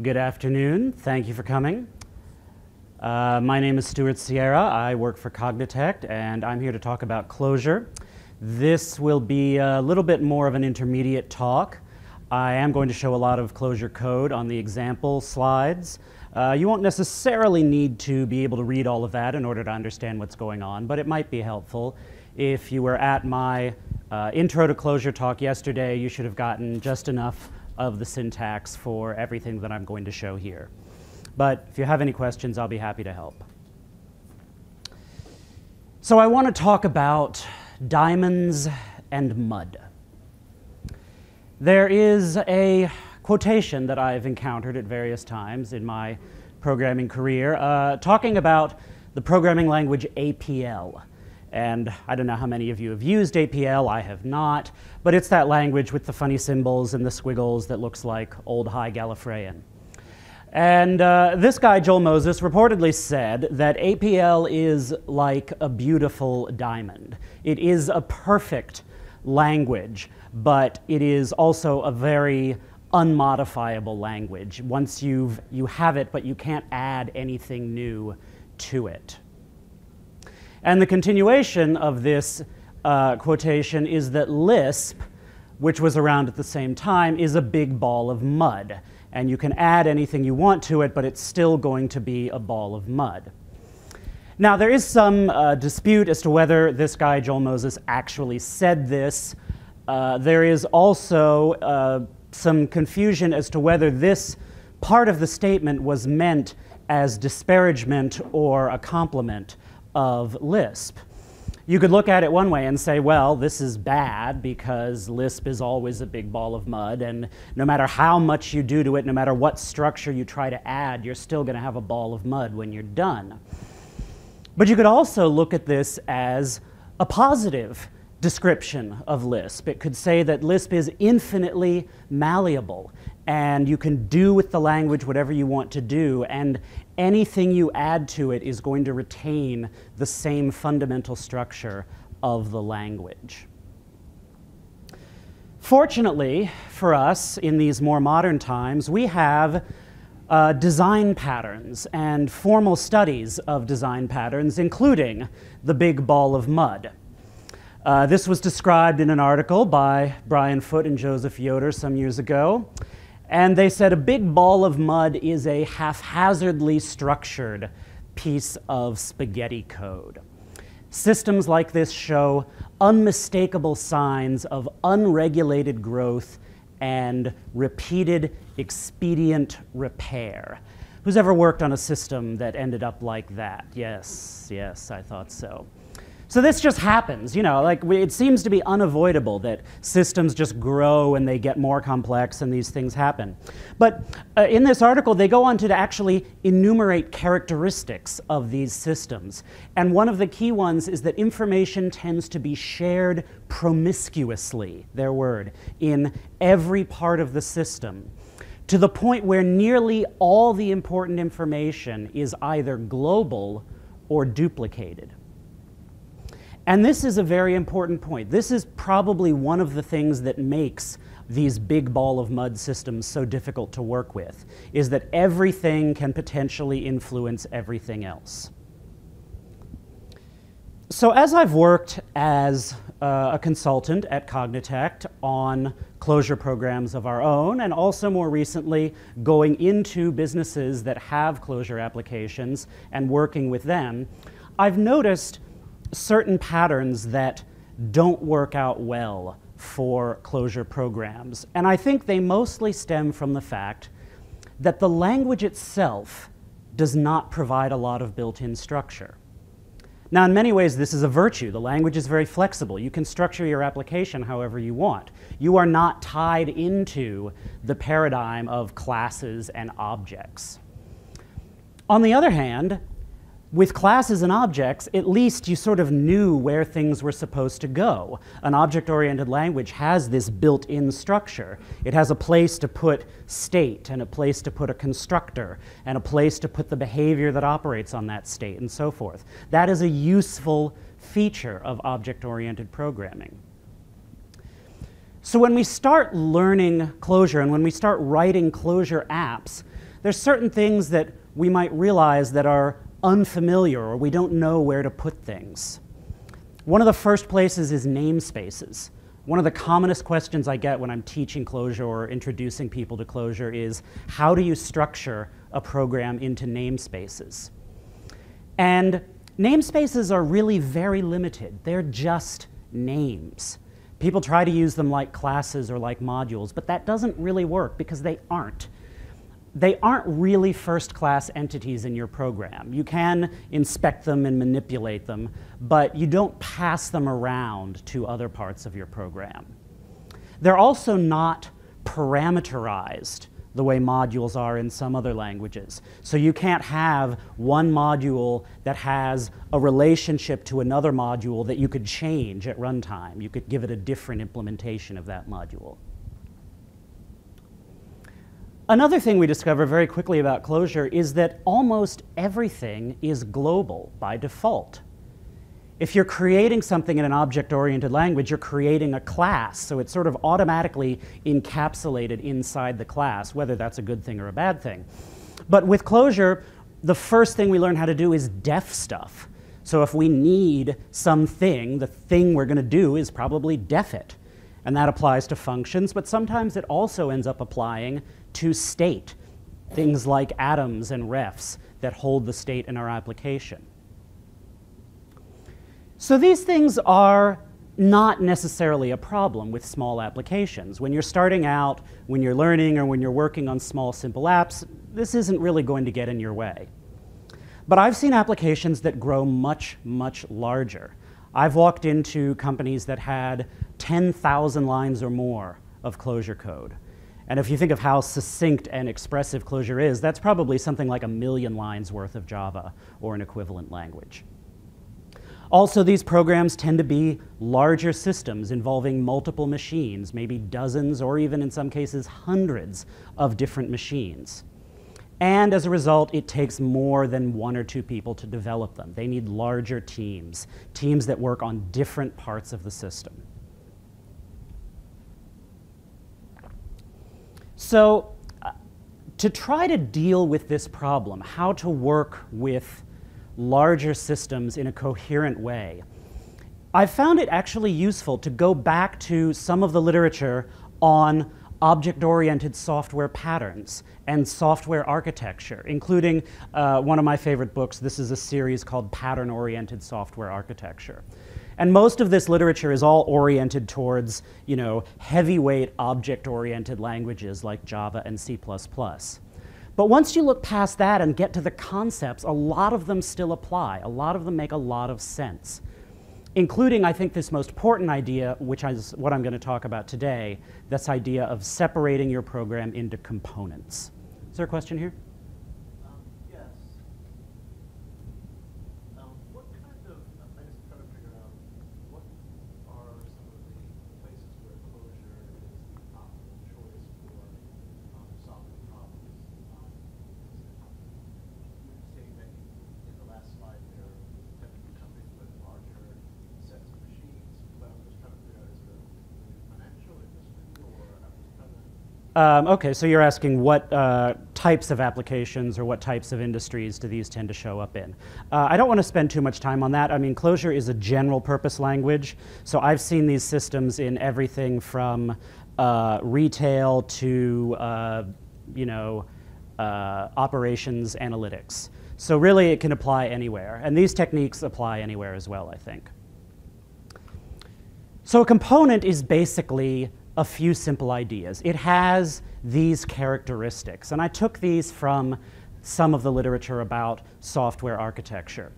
Good afternoon. Thank you for coming. Uh, my name is Stuart Sierra. I work for Cognitect, and I'm here to talk about Clojure. This will be a little bit more of an intermediate talk. I am going to show a lot of Clojure code on the example slides. Uh, you won't necessarily need to be able to read all of that in order to understand what's going on, but it might be helpful. If you were at my uh, intro to Clojure talk yesterday, you should have gotten just enough of the syntax for everything that I'm going to show here. But if you have any questions, I'll be happy to help. So I want to talk about diamonds and mud. There is a quotation that I've encountered at various times in my programming career uh, talking about the programming language APL. And I don't know how many of you have used APL, I have not, but it's that language with the funny symbols and the squiggles that looks like old High Gallifreyan. And uh, this guy, Joel Moses, reportedly said that APL is like a beautiful diamond. It is a perfect language, but it is also a very unmodifiable language. Once you've, you have it, but you can't add anything new to it. And the continuation of this uh, quotation is that Lisp, which was around at the same time, is a big ball of mud. And you can add anything you want to it, but it's still going to be a ball of mud. Now, there is some uh, dispute as to whether this guy, Joel Moses, actually said this. Uh, there is also uh, some confusion as to whether this part of the statement was meant as disparagement or a compliment of Lisp. You could look at it one way and say, well, this is bad because Lisp is always a big ball of mud, and no matter how much you do to it, no matter what structure you try to add, you're still going to have a ball of mud when you're done. But you could also look at this as a positive description of Lisp. It could say that Lisp is infinitely malleable and you can do with the language whatever you want to do, and anything you add to it is going to retain the same fundamental structure of the language. Fortunately for us, in these more modern times, we have uh, design patterns and formal studies of design patterns, including the big ball of mud. Uh, this was described in an article by Brian Foote and Joseph Yoder some years ago. And they said a big ball of mud is a haphazardly structured piece of spaghetti code. Systems like this show unmistakable signs of unregulated growth and repeated expedient repair. Who's ever worked on a system that ended up like that? Yes, yes, I thought so. So this just happens, you know, like we, it seems to be unavoidable that systems just grow and they get more complex and these things happen. But uh, in this article, they go on to actually enumerate characteristics of these systems. And one of the key ones is that information tends to be shared promiscuously, their word, in every part of the system to the point where nearly all the important information is either global or duplicated. And this is a very important point. This is probably one of the things that makes these big ball of mud systems so difficult to work with, is that everything can potentially influence everything else. So as I've worked as uh, a consultant at Cognitect on Clojure programs of our own, and also more recently going into businesses that have Clojure applications and working with them, I've noticed certain patterns that don't work out well for Clojure programs. And I think they mostly stem from the fact that the language itself does not provide a lot of built-in structure. Now, in many ways, this is a virtue. The language is very flexible. You can structure your application however you want. You are not tied into the paradigm of classes and objects. On the other hand, with classes and objects, at least you sort of knew where things were supposed to go. An object-oriented language has this built-in structure. It has a place to put state, and a place to put a constructor, and a place to put the behavior that operates on that state, and so forth. That is a useful feature of object-oriented programming. So when we start learning Clojure, and when we start writing Clojure apps, there's certain things that we might realize that are unfamiliar or we don't know where to put things. One of the first places is namespaces. One of the commonest questions I get when I'm teaching Clojure or introducing people to Clojure is how do you structure a program into namespaces? And namespaces are really very limited. They're just names. People try to use them like classes or like modules, but that doesn't really work because they aren't they aren't really first class entities in your program. You can inspect them and manipulate them, but you don't pass them around to other parts of your program. They're also not parameterized the way modules are in some other languages. So you can't have one module that has a relationship to another module that you could change at runtime. You could give it a different implementation of that module. Another thing we discover very quickly about Clojure is that almost everything is global by default. If you're creating something in an object-oriented language, you're creating a class, so it's sort of automatically encapsulated inside the class, whether that's a good thing or a bad thing. But with Clojure, the first thing we learn how to do is def stuff. So if we need something, the thing we're going to do is probably def it. And that applies to functions, but sometimes it also ends up applying to state, things like atoms and refs that hold the state in our application. So these things are not necessarily a problem with small applications. When you're starting out, when you're learning, or when you're working on small, simple apps, this isn't really going to get in your way. But I've seen applications that grow much, much larger. I've walked into companies that had 10,000 lines or more of Clojure code. And if you think of how succinct and expressive Clojure is, that's probably something like a million lines worth of Java or an equivalent language. Also, these programs tend to be larger systems involving multiple machines, maybe dozens or even in some cases hundreds of different machines. And as a result, it takes more than one or two people to develop them. They need larger teams, teams that work on different parts of the system. So uh, to try to deal with this problem, how to work with larger systems in a coherent way, I found it actually useful to go back to some of the literature on object-oriented software patterns and software architecture, including uh, one of my favorite books. This is a series called Pattern-Oriented Software Architecture. And most of this literature is all oriented towards, you know, heavyweight object-oriented languages like Java and C++. But once you look past that and get to the concepts, a lot of them still apply. A lot of them make a lot of sense, including, I think, this most important idea, which is what I'm going to talk about today, this idea of separating your program into components. Is there a question here? Um, okay, so you're asking what uh, types of applications or what types of industries do these tend to show up in? Uh, I don't want to spend too much time on that. I mean, Clojure is a general purpose language, so I've seen these systems in everything from uh, retail to, uh, you know, uh, operations analytics. So really it can apply anywhere, and these techniques apply anywhere as well, I think. So a component is basically a few simple ideas. It has these characteristics, and I took these from some of the literature about software architecture.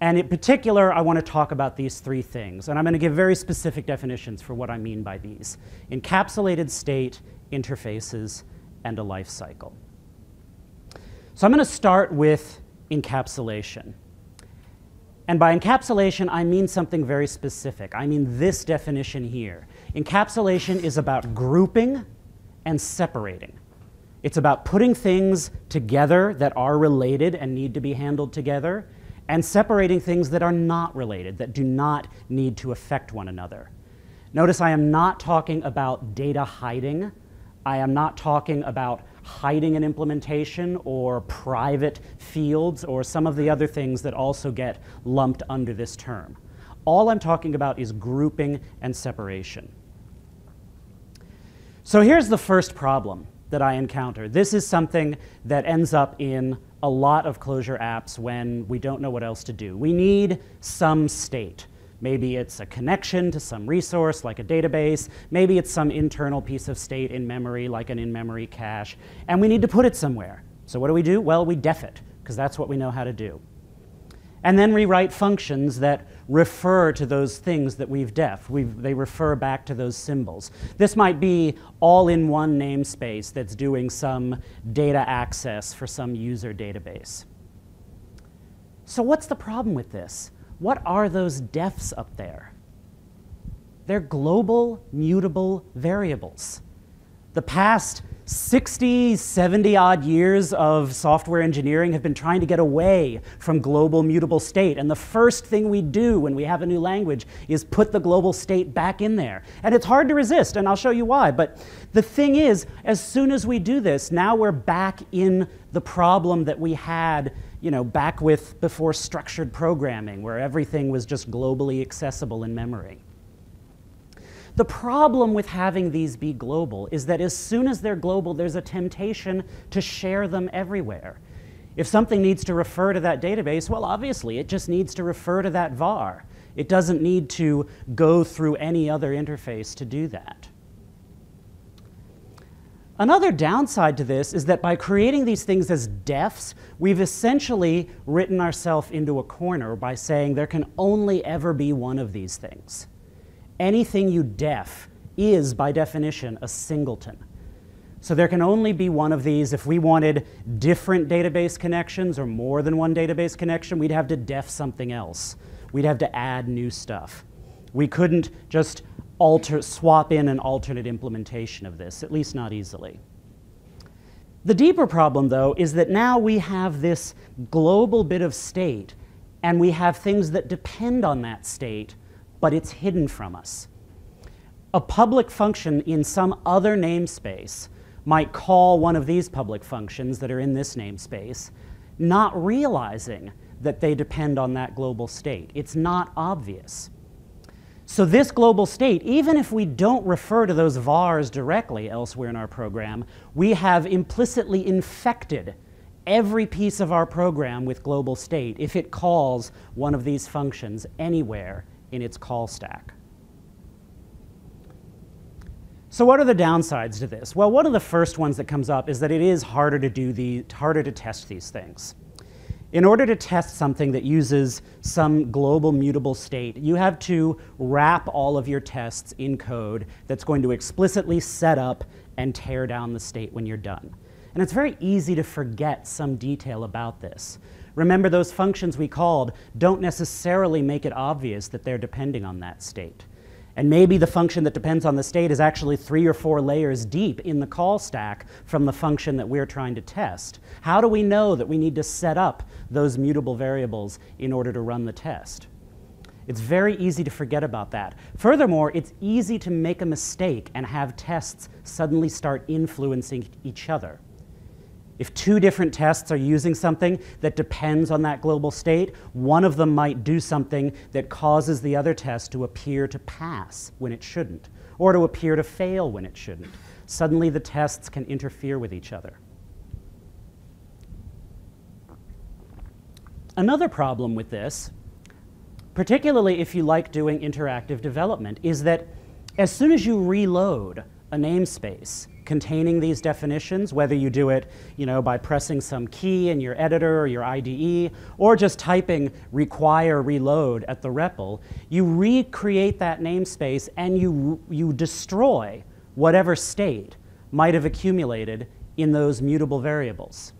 And in particular, I want to talk about these three things, and I'm going to give very specific definitions for what I mean by these. Encapsulated state, interfaces, and a life cycle. So I'm going to start with encapsulation. And by encapsulation, I mean something very specific. I mean this definition here. Encapsulation is about grouping and separating. It's about putting things together that are related and need to be handled together, and separating things that are not related, that do not need to affect one another. Notice I am not talking about data hiding. I am not talking about hiding an implementation or private fields or some of the other things that also get lumped under this term. All I'm talking about is grouping and separation. So here's the first problem that I encounter. This is something that ends up in a lot of Clojure apps when we don't know what else to do. We need some state. Maybe it's a connection to some resource like a database. Maybe it's some internal piece of state in memory like an in-memory cache. And we need to put it somewhere. So what do we do? Well, we def it, because that's what we know how to do and then rewrite functions that refer to those things that we've def. We've, they refer back to those symbols. This might be all-in-one namespace that's doing some data access for some user database. So what's the problem with this? What are those defs up there? They're global mutable variables. The past 60, 70 odd years of software engineering have been trying to get away from global mutable state. And the first thing we do when we have a new language is put the global state back in there. And it's hard to resist, and I'll show you why. But the thing is, as soon as we do this, now we're back in the problem that we had you know, back with before structured programming, where everything was just globally accessible in memory. The problem with having these be global is that as soon as they're global, there's a temptation to share them everywhere. If something needs to refer to that database, well, obviously, it just needs to refer to that var. It doesn't need to go through any other interface to do that. Another downside to this is that by creating these things as defs, we've essentially written ourselves into a corner by saying there can only ever be one of these things anything you def is, by definition, a singleton. So there can only be one of these. If we wanted different database connections or more than one database connection, we'd have to def something else. We'd have to add new stuff. We couldn't just alter, swap in an alternate implementation of this, at least not easily. The deeper problem, though, is that now we have this global bit of state, and we have things that depend on that state but it's hidden from us. A public function in some other namespace might call one of these public functions that are in this namespace, not realizing that they depend on that global state. It's not obvious. So this global state, even if we don't refer to those vars directly elsewhere in our program, we have implicitly infected every piece of our program with global state if it calls one of these functions anywhere in its call stack. So what are the downsides to this? Well, one of the first ones that comes up is that it is harder to do the, harder to test these things. In order to test something that uses some global mutable state, you have to wrap all of your tests in code that's going to explicitly set up and tear down the state when you're done. And it's very easy to forget some detail about this. Remember, those functions we called don't necessarily make it obvious that they're depending on that state. And maybe the function that depends on the state is actually three or four layers deep in the call stack from the function that we're trying to test. How do we know that we need to set up those mutable variables in order to run the test? It's very easy to forget about that. Furthermore, it's easy to make a mistake and have tests suddenly start influencing each other. If two different tests are using something that depends on that global state, one of them might do something that causes the other test to appear to pass when it shouldn't, or to appear to fail when it shouldn't. Suddenly the tests can interfere with each other. Another problem with this, particularly if you like doing interactive development, is that as soon as you reload a namespace, containing these definitions, whether you do it you know, by pressing some key in your editor or your IDE, or just typing require reload at the REPL, you recreate that namespace and you, you destroy whatever state might have accumulated in those mutable variables.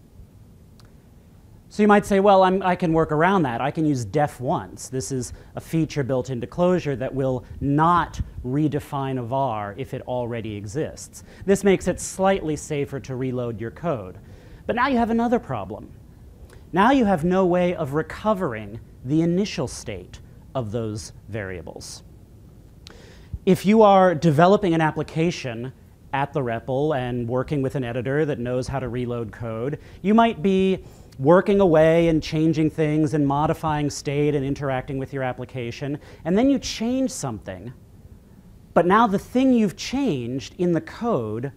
So you might say, well, I'm, i can work around that. I can use def once. This is a feature built into Clojure that will not redefine a var if it already exists. This makes it slightly safer to reload your code. But now you have another problem. Now you have no way of recovering the initial state of those variables. If you are developing an application at the REPL and working with an editor that knows how to reload code. You might be working away and changing things and modifying state and interacting with your application, and then you change something. But now the thing you've changed in the code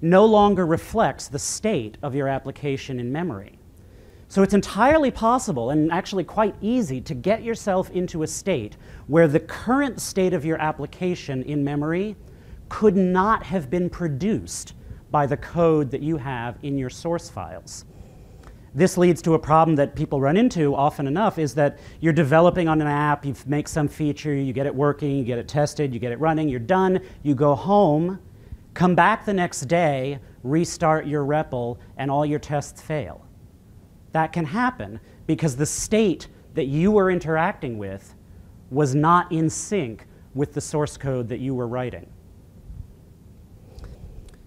no longer reflects the state of your application in memory. So it's entirely possible and actually quite easy to get yourself into a state where the current state of your application in memory could not have been produced by the code that you have in your source files. This leads to a problem that people run into often enough is that you're developing on an app, you make some feature, you get it working, you get it tested, you get it running, you're done, you go home, come back the next day, restart your REPL, and all your tests fail. That can happen because the state that you were interacting with was not in sync with the source code that you were writing.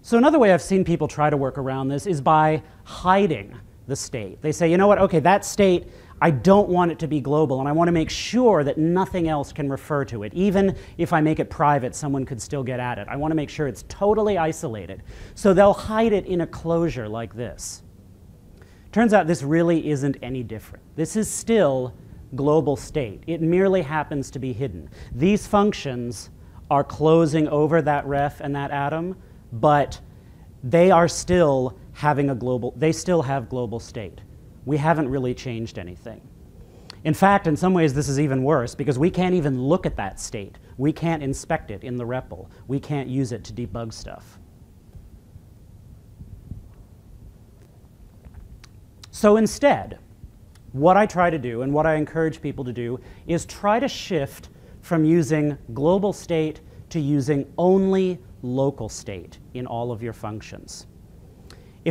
So another way I've seen people try to work around this is by hiding the state. They say, you know what, okay, that state, I don't want it to be global, and I want to make sure that nothing else can refer to it. Even if I make it private, someone could still get at it. I want to make sure it's totally isolated. So they'll hide it in a closure like this. Turns out this really isn't any different. This is still global state. It merely happens to be hidden. These functions are closing over that ref and that atom, but they are still having a global, they still have global state. We haven't really changed anything. In fact, in some ways, this is even worse because we can't even look at that state. We can't inspect it in the REPL. We can't use it to debug stuff. So instead, what I try to do and what I encourage people to do is try to shift from using global state to using only local state in all of your functions.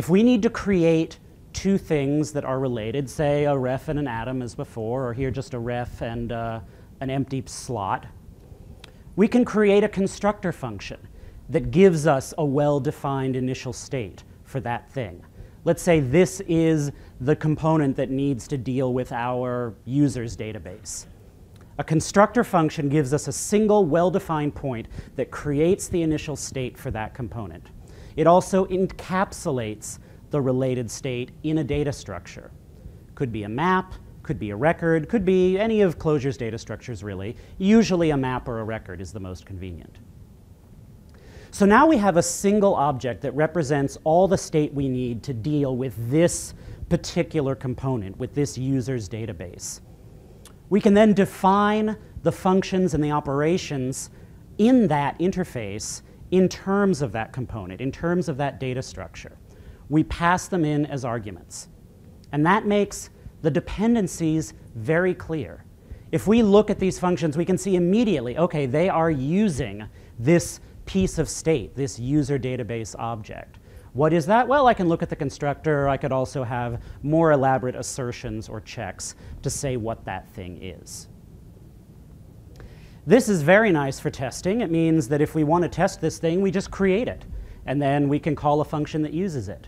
If we need to create two things that are related, say a ref and an atom as before, or here just a ref and uh, an empty slot, we can create a constructor function that gives us a well-defined initial state for that thing. Let's say this is the component that needs to deal with our users database. A constructor function gives us a single well-defined point that creates the initial state for that component. It also encapsulates the related state in a data structure. Could be a map, could be a record, could be any of Clojure's data structures really. Usually a map or a record is the most convenient. So now we have a single object that represents all the state we need to deal with this particular component, with this user's database. We can then define the functions and the operations in that interface in terms of that component, in terms of that data structure. We pass them in as arguments. And that makes the dependencies very clear. If we look at these functions, we can see immediately, okay, they are using this piece of state, this user database object. What is that? Well, I can look at the constructor. I could also have more elaborate assertions or checks to say what that thing is. This is very nice for testing. It means that if we want to test this thing, we just create it. And then we can call a function that uses it.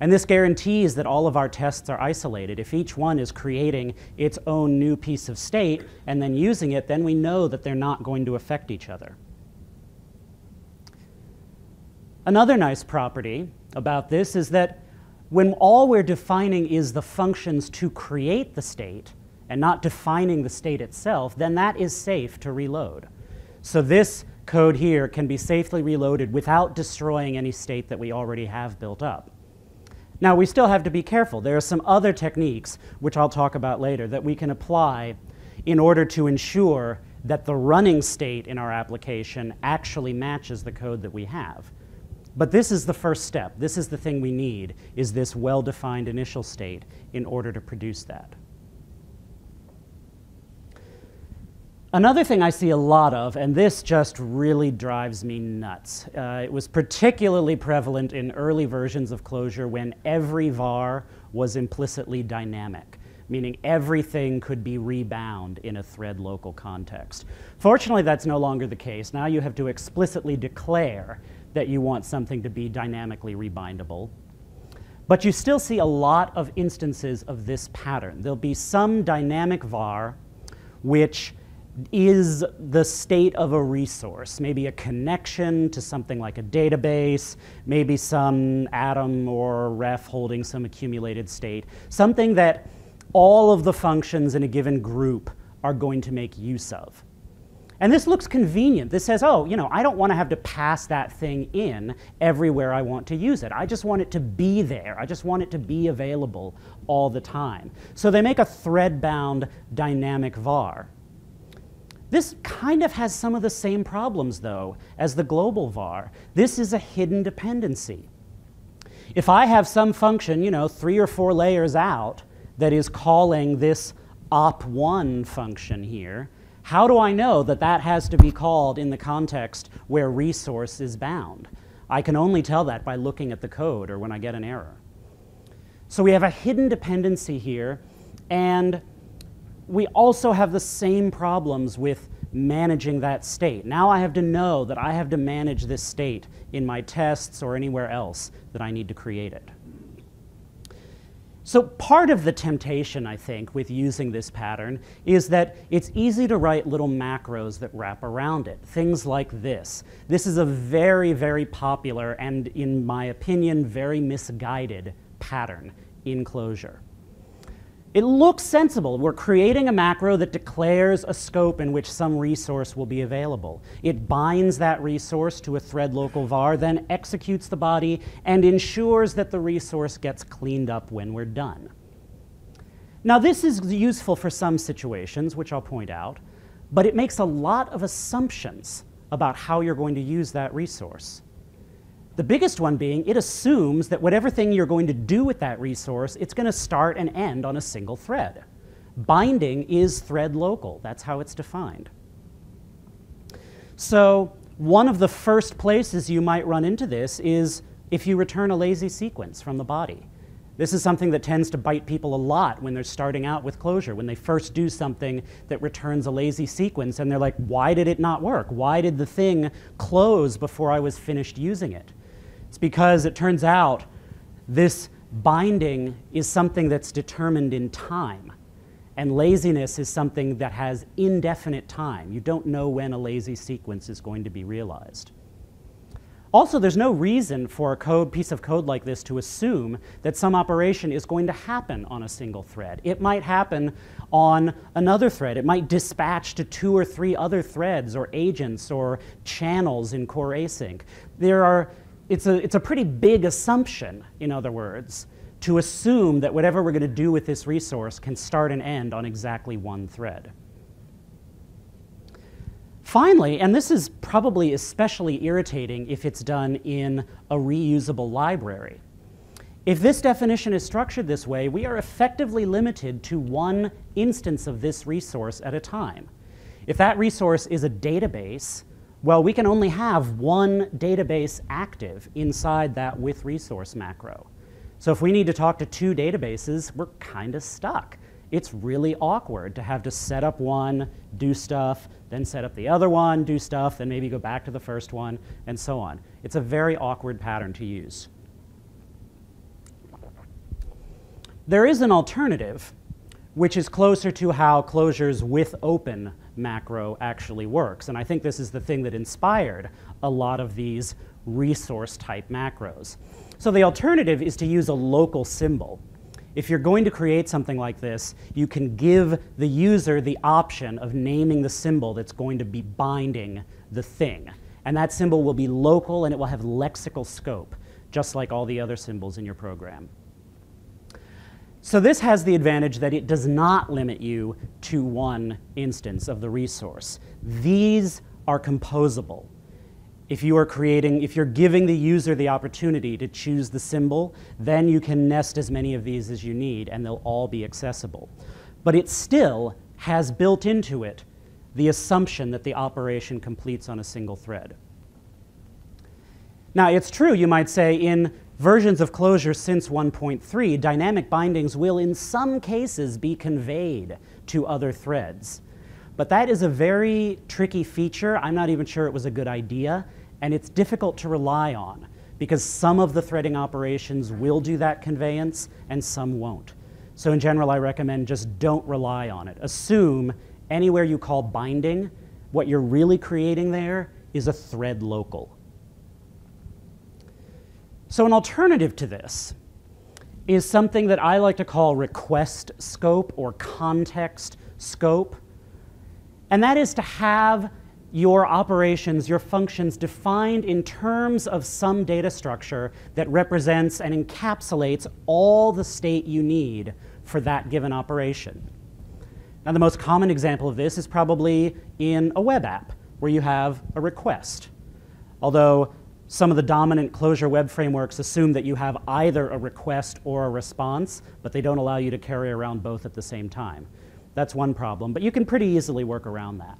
And this guarantees that all of our tests are isolated. If each one is creating its own new piece of state and then using it, then we know that they're not going to affect each other. Another nice property about this is that when all we're defining is the functions to create the state and not defining the state itself, then that is safe to reload. So this code here can be safely reloaded without destroying any state that we already have built up. Now, we still have to be careful. There are some other techniques, which I'll talk about later, that we can apply in order to ensure that the running state in our application actually matches the code that we have. But this is the first step. This is the thing we need, is this well-defined initial state in order to produce that. Another thing I see a lot of, and this just really drives me nuts, uh, it was particularly prevalent in early versions of Clojure when every var was implicitly dynamic, meaning everything could be rebound in a thread local context. Fortunately, that's no longer the case. Now you have to explicitly declare that you want something to be dynamically rebindable. But you still see a lot of instances of this pattern. There'll be some dynamic var which is the state of a resource, maybe a connection to something like a database, maybe some atom or ref holding some accumulated state, something that all of the functions in a given group are going to make use of. And this looks convenient. This says, oh, you know, I don't want to have to pass that thing in everywhere I want to use it. I just want it to be there. I just want it to be available all the time. So they make a thread-bound dynamic var. This kind of has some of the same problems, though, as the global var. This is a hidden dependency. If I have some function, you know, three or four layers out, that is calling this op1 function here, how do I know that that has to be called in the context where resource is bound? I can only tell that by looking at the code or when I get an error. So we have a hidden dependency here, and we also have the same problems with managing that state. Now I have to know that I have to manage this state in my tests or anywhere else that I need to create it. So part of the temptation, I think, with using this pattern is that it's easy to write little macros that wrap around it. Things like this. This is a very, very popular and, in my opinion, very misguided pattern in Clojure. It looks sensible. We're creating a macro that declares a scope in which some resource will be available. It binds that resource to a thread local var, then executes the body, and ensures that the resource gets cleaned up when we're done. Now, this is useful for some situations, which I'll point out, but it makes a lot of assumptions about how you're going to use that resource. The biggest one being it assumes that whatever thing you're going to do with that resource, it's going to start and end on a single thread. Binding is thread local. That's how it's defined. So one of the first places you might run into this is if you return a lazy sequence from the body. This is something that tends to bite people a lot when they're starting out with Clojure, when they first do something that returns a lazy sequence and they're like, why did it not work? Why did the thing close before I was finished using it? It's because it turns out this binding is something that's determined in time. And laziness is something that has indefinite time. You don't know when a lazy sequence is going to be realized. Also, there's no reason for a code, piece of code like this to assume that some operation is going to happen on a single thread. It might happen on another thread. It might dispatch to two or three other threads or agents or channels in core async. There are it's a, it's a pretty big assumption, in other words, to assume that whatever we're going to do with this resource can start and end on exactly one thread. Finally, and this is probably especially irritating if it's done in a reusable library. If this definition is structured this way, we are effectively limited to one instance of this resource at a time. If that resource is a database, well, we can only have one database active inside that with resource macro. So if we need to talk to two databases, we're kind of stuck. It's really awkward to have to set up one, do stuff, then set up the other one, do stuff, then maybe go back to the first one, and so on. It's a very awkward pattern to use. There is an alternative, which is closer to how Clojure's with open macro actually works. And I think this is the thing that inspired a lot of these resource type macros. So the alternative is to use a local symbol. If you're going to create something like this, you can give the user the option of naming the symbol that's going to be binding the thing. And that symbol will be local and it will have lexical scope, just like all the other symbols in your program. So this has the advantage that it does not limit you to one instance of the resource. These are composable. If you are creating, if you're giving the user the opportunity to choose the symbol, then you can nest as many of these as you need and they'll all be accessible. But it still has built into it the assumption that the operation completes on a single thread. Now, it's true, you might say, in versions of Clojure since 1.3, dynamic bindings will in some cases be conveyed to other threads. But that is a very tricky feature. I'm not even sure it was a good idea, and it's difficult to rely on because some of the threading operations will do that conveyance and some won't. So in general, I recommend just don't rely on it. Assume Anywhere you call binding, what you're really creating there is a thread local. So, an alternative to this is something that I like to call request scope or context scope. And that is to have your operations, your functions defined in terms of some data structure that represents and encapsulates all the state you need for that given operation. Now, the most common example of this is probably in a web app where you have a request. Although some of the dominant Clojure web frameworks assume that you have either a request or a response, but they don't allow you to carry around both at the same time. That's one problem, but you can pretty easily work around that.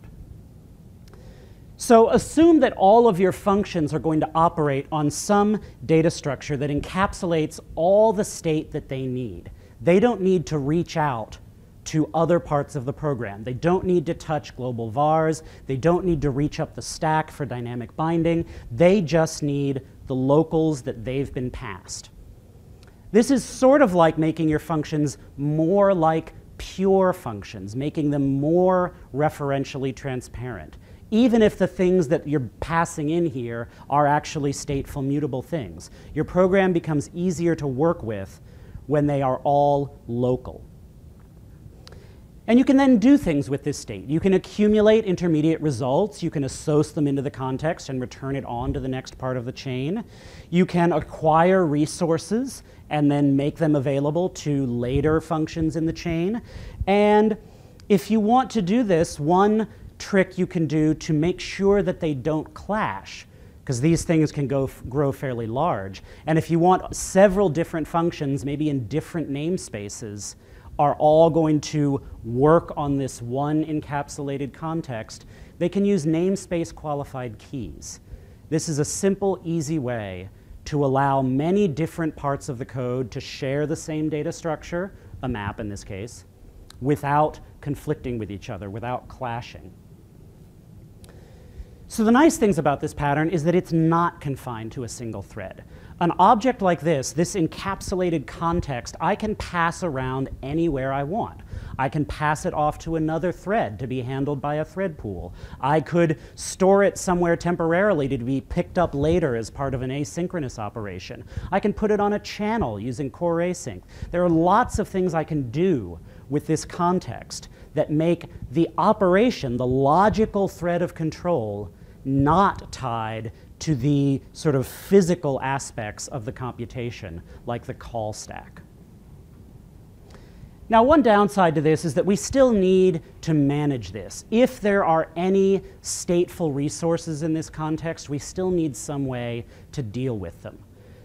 So assume that all of your functions are going to operate on some data structure that encapsulates all the state that they need. They don't need to reach out to other parts of the program. They don't need to touch global vars. They don't need to reach up the stack for dynamic binding. They just need the locals that they've been passed. This is sort of like making your functions more like pure functions, making them more referentially transparent even if the things that you're passing in here are actually stateful mutable things. Your program becomes easier to work with when they are all local. And you can then do things with this state. You can accumulate intermediate results. You can associate them into the context and return it on to the next part of the chain. You can acquire resources and then make them available to later functions in the chain. And if you want to do this, one trick you can do to make sure that they don't clash because these things can go grow fairly large. And if you want several different functions, maybe in different namespaces, are all going to work on this one encapsulated context, they can use namespace qualified keys. This is a simple, easy way to allow many different parts of the code to share the same data structure, a map in this case, without conflicting with each other, without clashing. So the nice things about this pattern is that it's not confined to a single thread. An object like this, this encapsulated context, I can pass around anywhere I want. I can pass it off to another thread to be handled by a thread pool. I could store it somewhere temporarily to be picked up later as part of an asynchronous operation. I can put it on a channel using core async. There are lots of things I can do with this context that make the operation, the logical thread of control, not tied to the sort of physical aspects of the computation, like the call stack. Now, one downside to this is that we still need to manage this. If there are any stateful resources in this context, we still need some way to deal with them.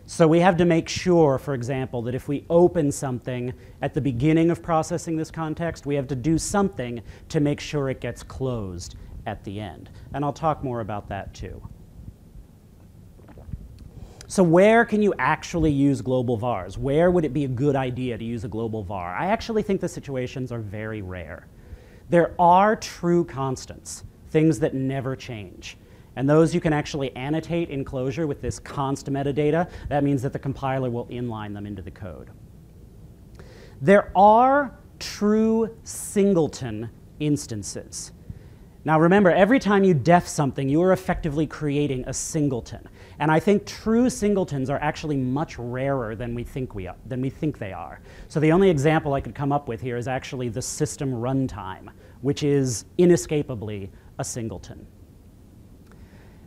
So we have to make sure, for example, that if we open something at the beginning of processing this context, we have to do something to make sure it gets closed at the end. And I'll talk more about that too. So where can you actually use global vars? Where would it be a good idea to use a global var? I actually think the situations are very rare. There are true constants, things that never change. And those you can actually annotate in Clojure with this const metadata. That means that the compiler will inline them into the code. There are true singleton instances. Now remember, every time you def something, you are effectively creating a singleton. And I think true singletons are actually much rarer than we think we are, than we think they are. So the only example I could come up with here is actually the system runtime, which is inescapably a singleton.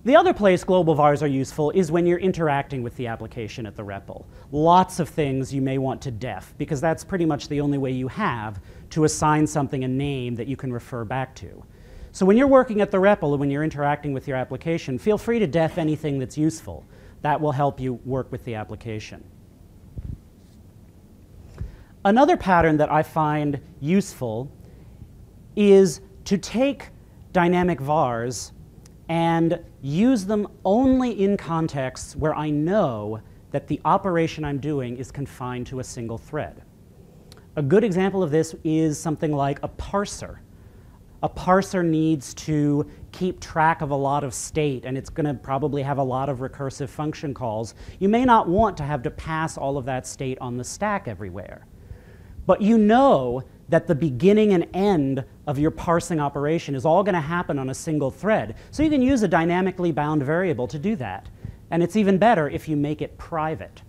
The other place global vars are useful is when you're interacting with the application at the REPL. Lots of things you may want to def, because that's pretty much the only way you have to assign something a name that you can refer back to. So when you're working at the REPL, when you're interacting with your application, feel free to def anything that's useful. That will help you work with the application. Another pattern that I find useful is to take dynamic vars and use them only in contexts where I know that the operation I'm doing is confined to a single thread. A good example of this is something like a parser a parser needs to keep track of a lot of state and it's going to probably have a lot of recursive function calls. You may not want to have to pass all of that state on the stack everywhere. But you know that the beginning and end of your parsing operation is all going to happen on a single thread. So you can use a dynamically bound variable to do that. And it's even better if you make it private.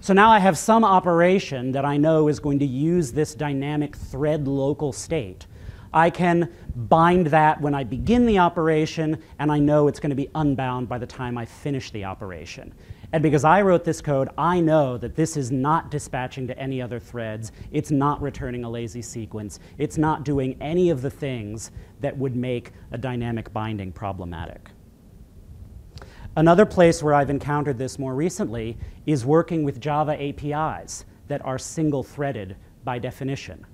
So now I have some operation that I know is going to use this dynamic thread local state. I can bind that when I begin the operation, and I know it's going to be unbound by the time I finish the operation. And because I wrote this code, I know that this is not dispatching to any other threads. It's not returning a lazy sequence. It's not doing any of the things that would make a dynamic binding problematic. Another place where I've encountered this more recently is working with Java APIs that are single threaded by definition.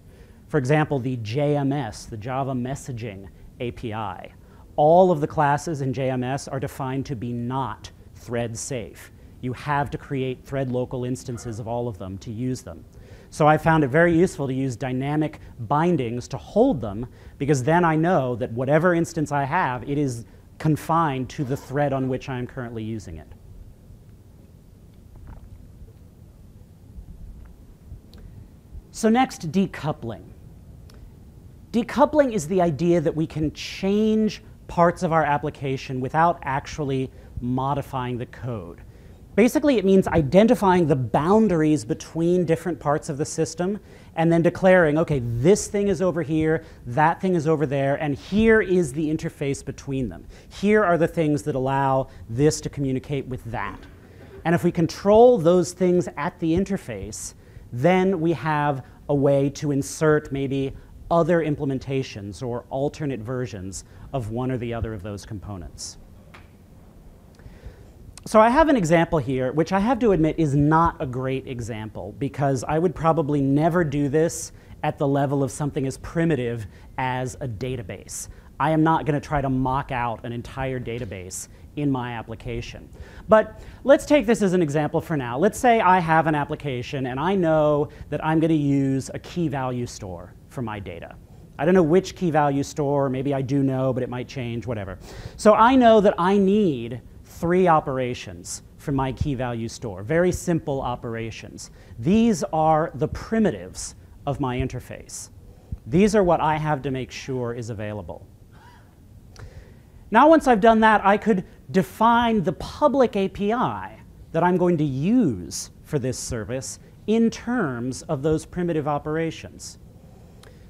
For example, the JMS, the Java Messaging API. All of the classes in JMS are defined to be not thread safe you have to create thread local instances of all of them to use them. So I found it very useful to use dynamic bindings to hold them because then I know that whatever instance I have, it is confined to the thread on which I'm currently using it. So next, decoupling. Decoupling is the idea that we can change parts of our application without actually modifying the code. Basically, it means identifying the boundaries between different parts of the system and then declaring, okay, this thing is over here, that thing is over there, and here is the interface between them. Here are the things that allow this to communicate with that. And if we control those things at the interface, then we have a way to insert maybe other implementations or alternate versions of one or the other of those components. So I have an example here, which I have to admit is not a great example because I would probably never do this at the level of something as primitive as a database. I am not going to try to mock out an entire database in my application. But let's take this as an example for now. Let's say I have an application and I know that I'm going to use a key value store for my data. I don't know which key value store, maybe I do know, but it might change, whatever. So I know that I need three operations from my key value store, very simple operations. These are the primitives of my interface. These are what I have to make sure is available. Now once I've done that, I could define the public API that I'm going to use for this service in terms of those primitive operations.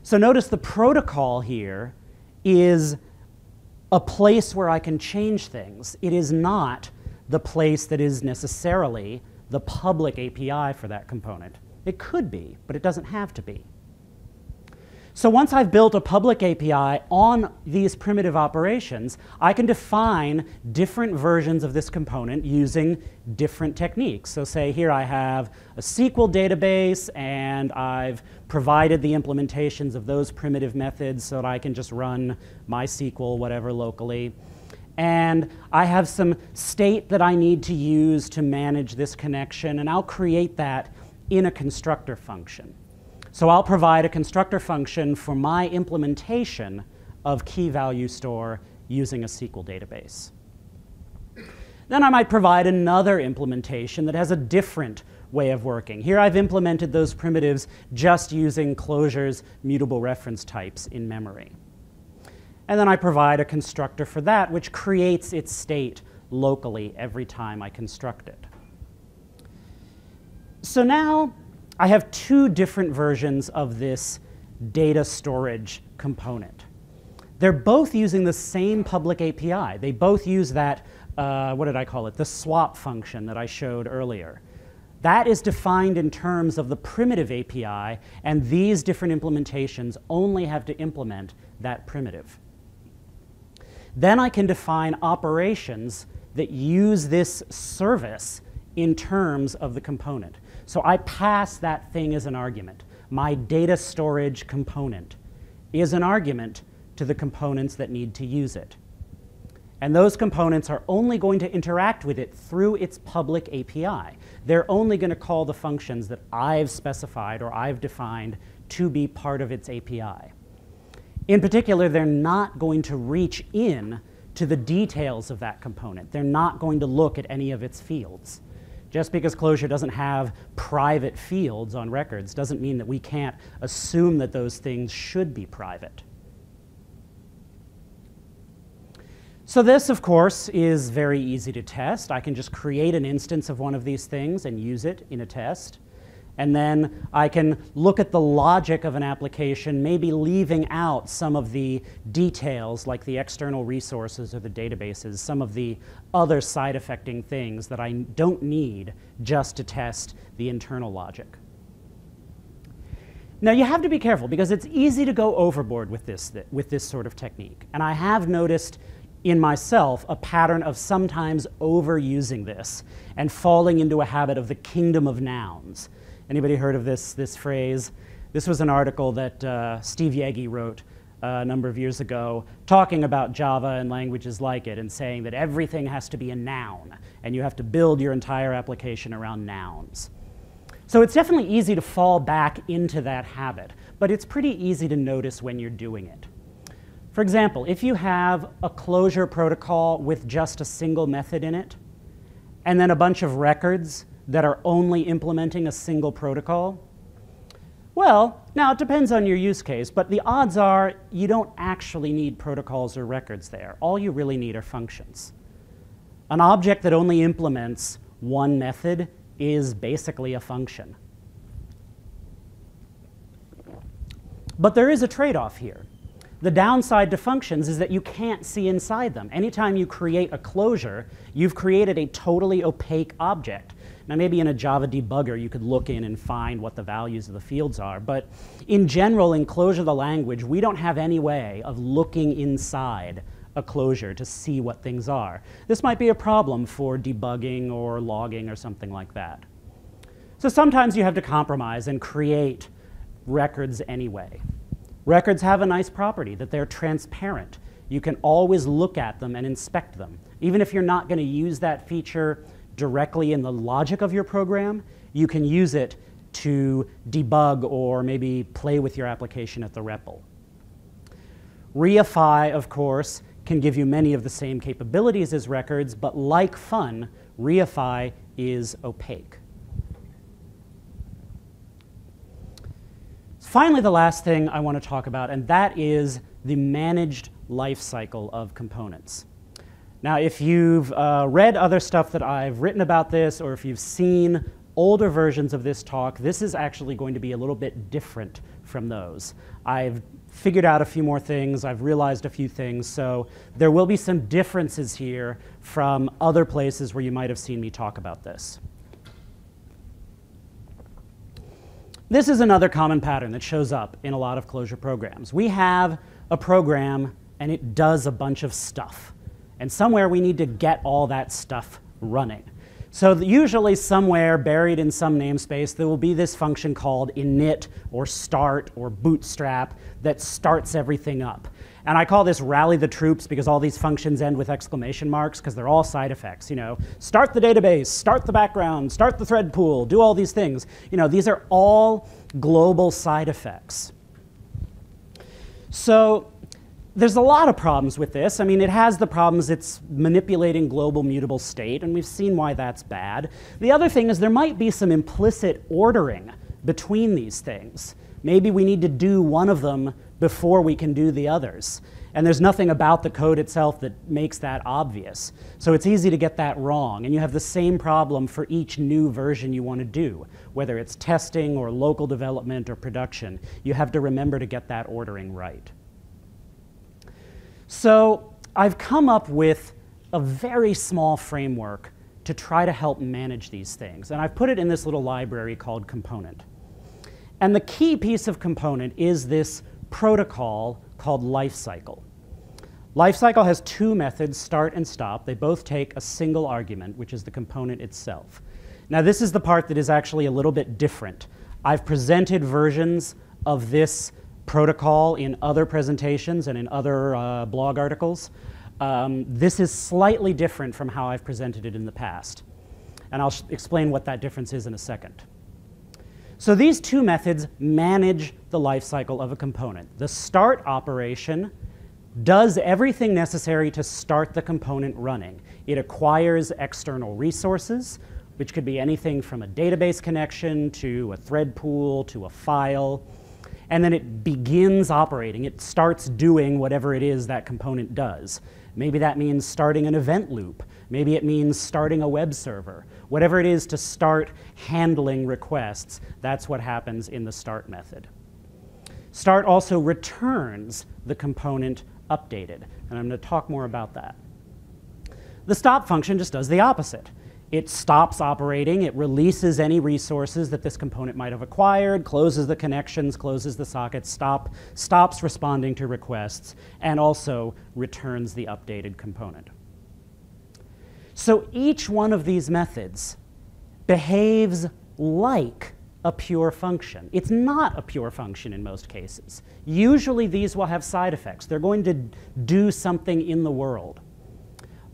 So notice the protocol here is a place where I can change things. It is not the place that is necessarily the public API for that component. It could be, but it doesn't have to be. So once I've built a public API on these primitive operations, I can define different versions of this component using different techniques. So say here I have a SQL database and I've provided the implementations of those primitive methods so that I can just run MySQL, whatever, locally. And I have some state that I need to use to manage this connection, and I'll create that in a constructor function. So I'll provide a constructor function for my implementation of key value store using a SQL database. Then I might provide another implementation that has a different way of working. Here I've implemented those primitives just using Clojure's mutable reference types in memory. And then I provide a constructor for that, which creates its state locally every time I construct it. So now I have two different versions of this data storage component. They're both using the same public API. They both use that, uh, what did I call it, the swap function that I showed earlier. That is defined in terms of the primitive API, and these different implementations only have to implement that primitive. Then I can define operations that use this service in terms of the component. So I pass that thing as an argument. My data storage component is an argument to the components that need to use it. And those components are only going to interact with it through its public API. They're only going to call the functions that I've specified or I've defined to be part of its API. In particular, they're not going to reach in to the details of that component. They're not going to look at any of its fields Just because Clojure doesn't have private fields on records doesn't mean that we can't assume that those things should be private. So this, of course, is very easy to test. I can just create an instance of one of these things and use it in a test. And then I can look at the logic of an application, maybe leaving out some of the details like the external resources or the databases, some of the other side affecting things that I don't need just to test the internal logic. Now you have to be careful because it's easy to go overboard with this, with this sort of technique. And I have noticed in myself a pattern of sometimes overusing this and falling into a habit of the kingdom of nouns Anybody heard of this, this phrase? This was an article that uh, Steve Yegge wrote uh, a number of years ago talking about Java and languages like it and saying that everything has to be a noun and you have to build your entire application around nouns. So it's definitely easy to fall back into that habit, but it's pretty easy to notice when you're doing it. For example, if you have a Clojure protocol with just a single method in it, and then a bunch of records that are only implementing a single protocol? Well, now it depends on your use case, but the odds are you don't actually need protocols or records there. All you really need are functions. An object that only implements one method is basically a function. But there is a trade-off here. The downside to functions is that you can't see inside them. Anytime you create a closure, you've created a totally opaque object. Now, maybe in a Java debugger, you could look in and find what the values of the fields are. But in general, in Clojure the language, we don't have any way of looking inside a closure to see what things are. This might be a problem for debugging or logging or something like that. So sometimes you have to compromise and create records anyway. Records have a nice property that they're transparent. You can always look at them and inspect them. Even if you're not going to use that feature directly in the logic of your program, you can use it to debug or maybe play with your application at the REPL. Reify, of course, can give you many of the same capabilities as records, but like fun, Reify is opaque. Finally, the last thing I want to talk about, and that is the managed life cycle of components. Now, if you've uh, read other stuff that I've written about this, or if you've seen older versions of this talk, this is actually going to be a little bit different from those. I've figured out a few more things, I've realized a few things, so there will be some differences here from other places where you might have seen me talk about this. This is another common pattern that shows up in a lot of Clojure programs. We have a program and it does a bunch of stuff. And somewhere we need to get all that stuff running. So usually somewhere buried in some namespace, there will be this function called init or start or bootstrap that starts everything up. And I call this rally the troops because all these functions end with exclamation marks because they're all side effects. You know, start the database, start the background, start the thread pool, do all these things. You know, these are all global side effects. So there's a lot of problems with this. I mean, it has the problems it's manipulating global mutable state, and we've seen why that's bad. The other thing is there might be some implicit ordering between these things. Maybe we need to do one of them before we can do the others. And there's nothing about the code itself that makes that obvious. So it's easy to get that wrong. And you have the same problem for each new version you want to do, whether it's testing or local development or production. You have to remember to get that ordering right. So I've come up with a very small framework to try to help manage these things. And I've put it in this little library called component. And the key piece of component is this protocol called lifecycle. Lifecycle has two methods, start and stop. They both take a single argument, which is the component itself. Now this is the part that is actually a little bit different. I've presented versions of this protocol in other presentations and in other uh, blog articles. Um, this is slightly different from how I've presented it in the past. And I'll explain what that difference is in a second. So these two methods manage the life cycle of a component. The start operation does everything necessary to start the component running. It acquires external resources, which could be anything from a database connection to a thread pool to a file. And then it begins operating. It starts doing whatever it is that component does. Maybe that means starting an event loop. Maybe it means starting a web server. Whatever it is to start handling requests, that's what happens in the start method. Start also returns the component updated, and I'm going to talk more about that. The stop function just does the opposite. It stops operating, it releases any resources that this component might have acquired, closes the connections, closes the sockets, stop, stops responding to requests, and also returns the updated component. So each one of these methods behaves like a pure function. It's not a pure function in most cases. Usually these will have side effects. They're going to do something in the world.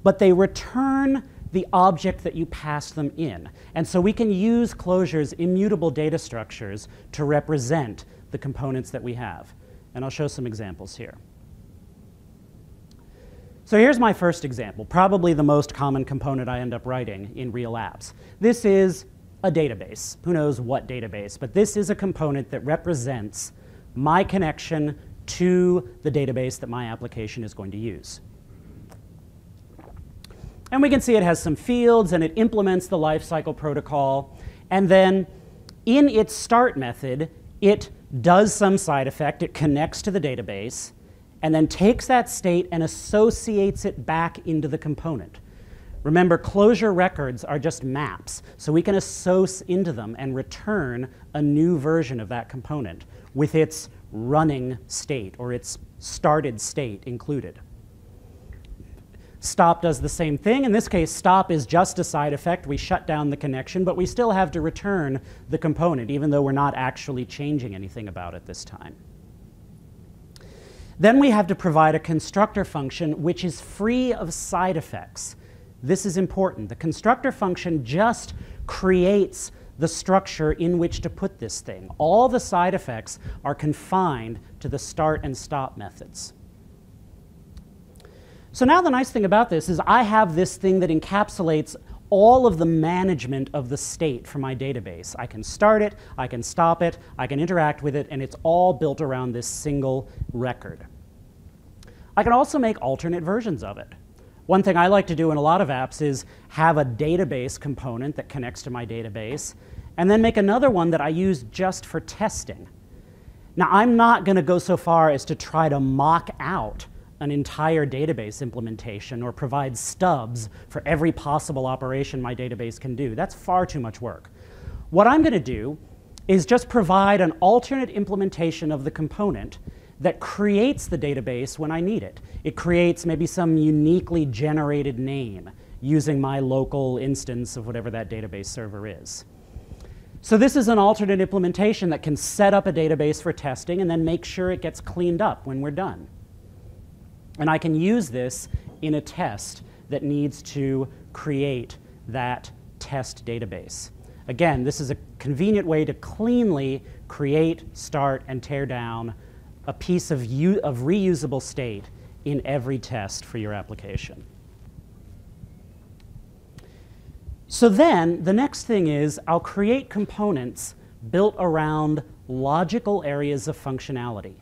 But they return the object that you pass them in. And so we can use Clojure's immutable data structures to represent the components that we have. And I'll show some examples here. So here's my first example, probably the most common component I end up writing in real apps. This is a database. Who knows what database? But this is a component that represents my connection to the database that my application is going to use. And we can see it has some fields and it implements the lifecycle protocol. And then in its start method, it does some side effect. It connects to the database and then takes that state and associates it back into the component. Remember, Clojure records are just maps, so we can associate into them and return a new version of that component with its running state or its started state included. Stop does the same thing. In this case, stop is just a side effect. We shut down the connection, but we still have to return the component, even though we're not actually changing anything about it this time. Then we have to provide a constructor function which is free of side effects. This is important. The constructor function just creates the structure in which to put this thing. All the side effects are confined to the start and stop methods. So now the nice thing about this is I have this thing that encapsulates all of the management of the state for my database. I can start it, I can stop it, I can interact with it, and it's all built around this single record. I can also make alternate versions of it. One thing I like to do in a lot of apps is have a database component that connects to my database, and then make another one that I use just for testing. Now, I'm not going to go so far as to try to mock out an entire database implementation or provide stubs for every possible operation my database can do. That's far too much work. What I'm going to do is just provide an alternate implementation of the component that creates the database when I need it. It creates maybe some uniquely generated name using my local instance of whatever that database server is. So this is an alternate implementation that can set up a database for testing and then make sure it gets cleaned up when we're done. And I can use this in a test that needs to create that test database. Again, this is a convenient way to cleanly create, start, and tear down a piece of, of reusable state in every test for your application. So then, the next thing is I'll create components built around logical areas of functionality.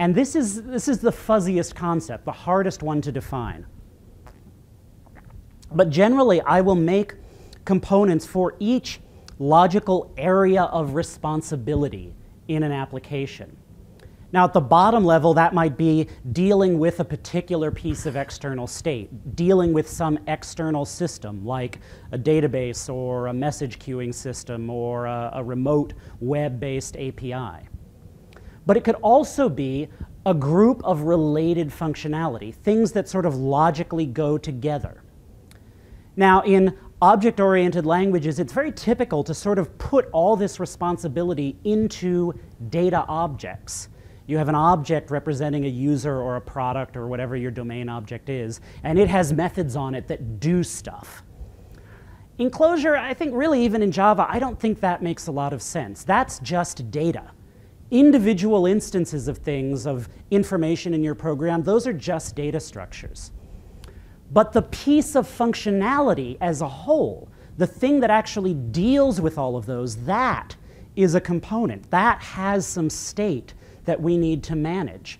And this is, this is the fuzziest concept, the hardest one to define. But generally, I will make components for each logical area of responsibility in an application. Now, at the bottom level, that might be dealing with a particular piece of external state, dealing with some external system like a database or a message queuing system or a, a remote web based API but it could also be a group of related functionality, things that sort of logically go together. Now, in object oriented languages, it's very typical to sort of put all this responsibility into data objects. You have an object representing a user or a product or whatever your domain object is, and it has methods on it that do stuff. In Clojure, I think really even in Java, I don't think that makes a lot of sense. That's just data individual instances of things, of information in your program, those are just data structures. But the piece of functionality as a whole, the thing that actually deals with all of those, that is a component. That has some state that we need to manage.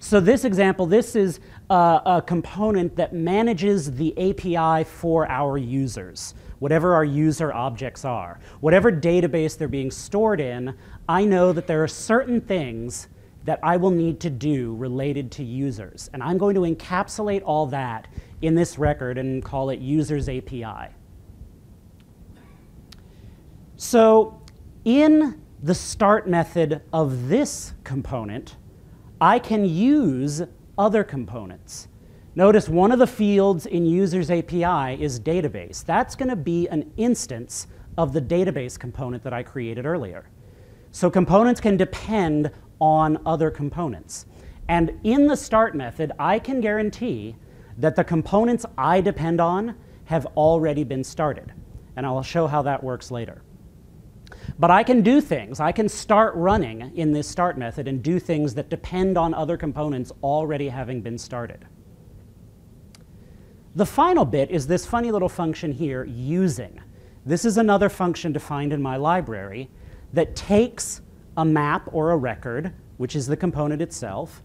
So this example, this is a, a component that manages the API for our users, whatever our user objects are. Whatever database they're being stored in, I know that there are certain things that I will need to do related to users. And I'm going to encapsulate all that in this record and call it users API. So in the start method of this component, I can use other components. Notice one of the fields in users API is database. That's going to be an instance of the database component that I created earlier. So components can depend on other components. And in the start method, I can guarantee that the components I depend on have already been started. And I'll show how that works later. But I can do things. I can start running in this start method and do things that depend on other components already having been started. The final bit is this funny little function here, using. This is another function defined in my library that takes a map or a record, which is the component itself,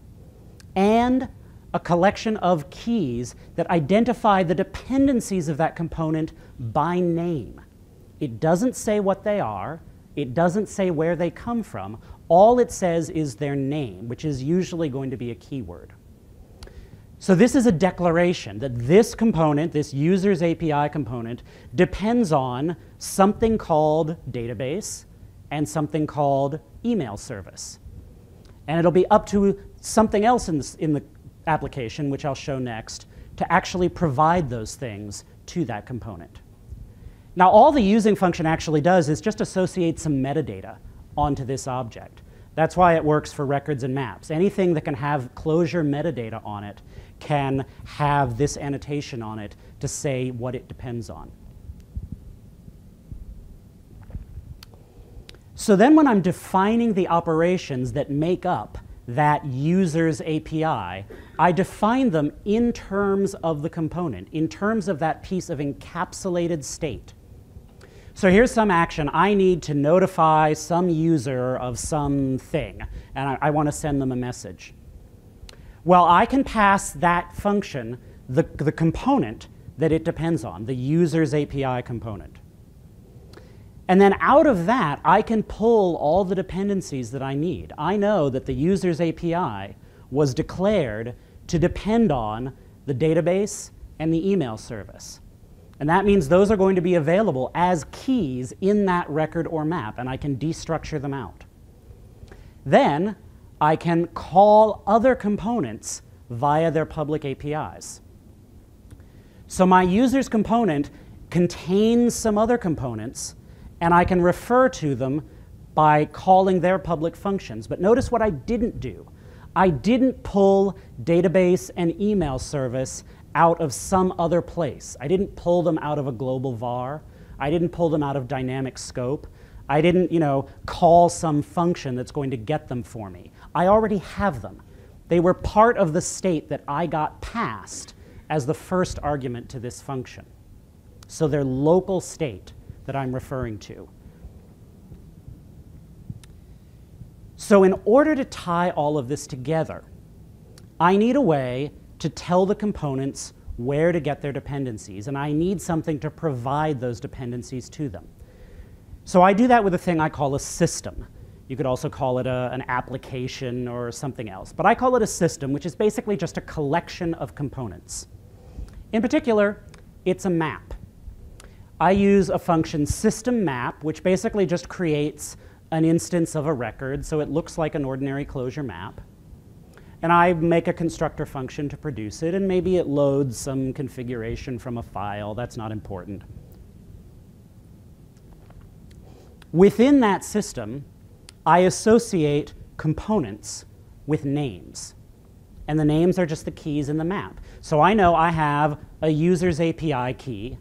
and a collection of keys that identify the dependencies of that component by name. It doesn't say what they are. It doesn't say where they come from. All it says is their name, which is usually going to be a keyword. So this is a declaration that this component, this user's API component, depends on something called database and something called email service. And it'll be up to something else in, this, in the application, which I'll show next, to actually provide those things to that component. Now, all the using function actually does is just associate some metadata onto this object. That's why it works for records and maps. Anything that can have Clojure metadata on it can have this annotation on it to say what it depends on. So then when I'm defining the operations that make up that user's API, I define them in terms of the component, in terms of that piece of encapsulated state. So here's some action. I need to notify some user of something, and I, I want to send them a message. Well, I can pass that function the, the component that it depends on, the user's API component. And then out of that, I can pull all the dependencies that I need. I know that the user's API was declared to depend on the database and the email service. And that means those are going to be available as keys in that record or map, and I can destructure them out. Then I can call other components via their public APIs. So my user's component contains some other components, and I can refer to them by calling their public functions. But notice what I didn't do. I didn't pull database and email service out of some other place. I didn't pull them out of a global var. I didn't pull them out of dynamic scope. I didn't, you know, call some function that's going to get them for me. I already have them. They were part of the state that I got passed as the first argument to this function. So they're local state that I'm referring to. So in order to tie all of this together, I need a way to tell the components where to get their dependencies, and I need something to provide those dependencies to them. So I do that with a thing I call a system. You could also call it a, an application or something else, but I call it a system, which is basically just a collection of components. In particular, it's a map. I use a function system map, which basically just creates an instance of a record, so it looks like an ordinary Clojure map and I make a constructor function to produce it, and maybe it loads some configuration from a file. That's not important. Within that system, I associate components with names. And the names are just the keys in the map. So I know I have a user's API key,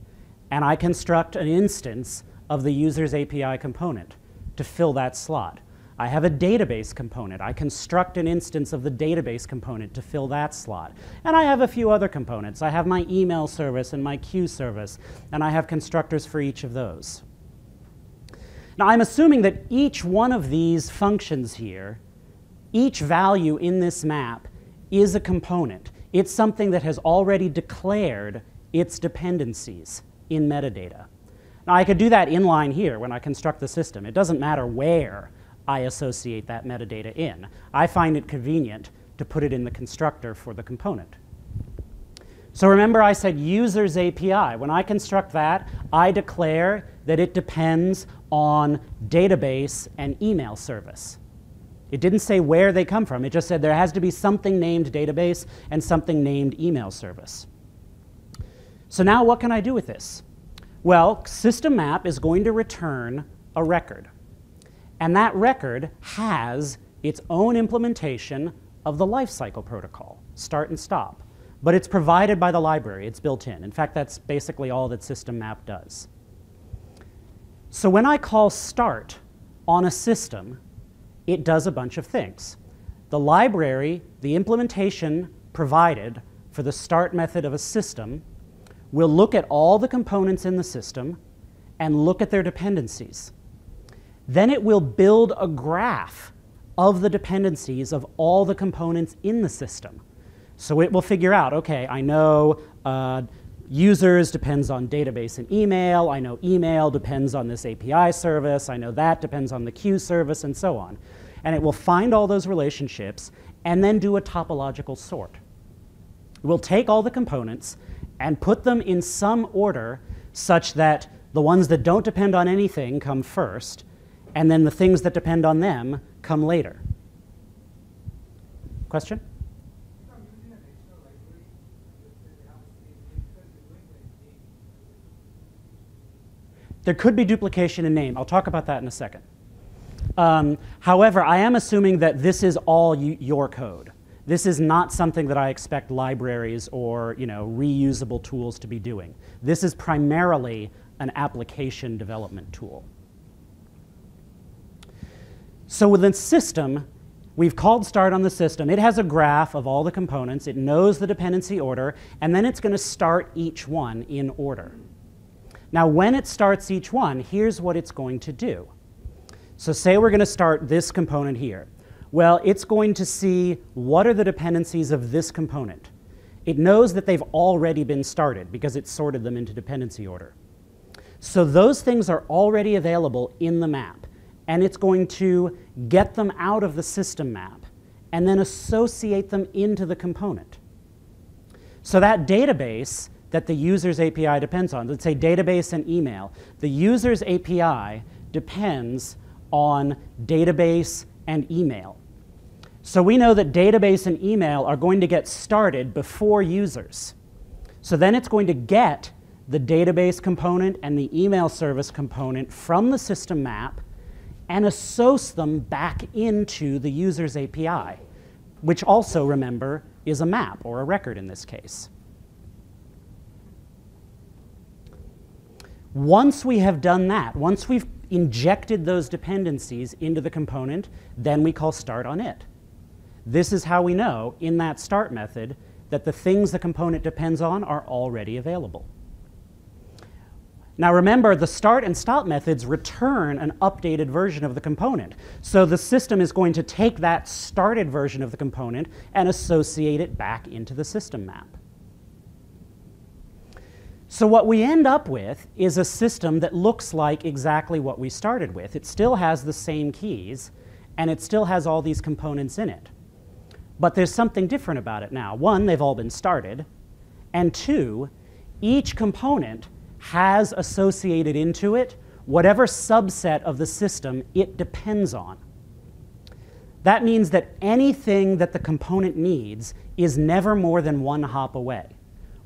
and I construct an instance of the user's API component to fill that slot. I have a database component. I construct an instance of the database component to fill that slot. And I have a few other components. I have my email service and my queue service, and I have constructors for each of those. Now, I'm assuming that each one of these functions here, each value in this map, is a component. It's something that has already declared its dependencies in metadata. Now, I could do that inline here when I construct the system. It doesn't matter where I associate that metadata in. I find it convenient to put it in the constructor for the component. So remember I said users API. When I construct that, I declare that it depends on database and email service. It didn't say where they come from. It just said there has to be something named database and something named email service. So now what can I do with this? Well, system map is going to return a record. And that record has its own implementation of the lifecycle protocol, start and stop. But it's provided by the library, it's built in. In fact, that's basically all that system map does. So when I call start on a system, it does a bunch of things. The library, the implementation provided for the start method of a system, We'll look at all the components in the system and look at their dependencies. Then it will build a graph of the dependencies of all the components in the system. So it will figure out, okay, I know uh, users depends on database and email. I know email depends on this API service. I know that depends on the queue service and so on. And it will find all those relationships and then do a topological sort. It will take all the components and put them in some order such that the ones that don't depend on anything come first, and then the things that depend on them come later. Question? There could be duplication in name. I'll talk about that in a second. Um, however, I am assuming that this is all your code. This is not something that I expect libraries or you know, reusable tools to be doing. This is primarily an application development tool. So within system, we've called start on the system. It has a graph of all the components. It knows the dependency order, and then it's going to start each one in order. Now, when it starts each one, here's what it's going to do. So say we're going to start this component here. Well, it's going to see what are the dependencies of this component. It knows that they've already been started because it sorted them into dependency order. So those things are already available in the map, and it's going to get them out of the system map and then associate them into the component. So that database that the user's API depends on, let's say database and email, the user's API depends on database and email. So we know that database and email are going to get started before users. So then it's going to get the database component and the email service component from the system map and associate them back into the user's API, which also, remember, is a map or a record in this case. Once we have done that, once we've injected those dependencies into the component, then we call start on it. This is how we know in that start method that the things the component depends on are already available. Now remember, the start and stop methods return an updated version of the component. So the system is going to take that started version of the component and associate it back into the system map. So what we end up with is a system that looks like exactly what we started with. It still has the same keys, and it still has all these components in it. But there's something different about it now. One, they've all been started. And two, each component has associated into it whatever subset of the system it depends on. That means that anything that the component needs is never more than one hop away.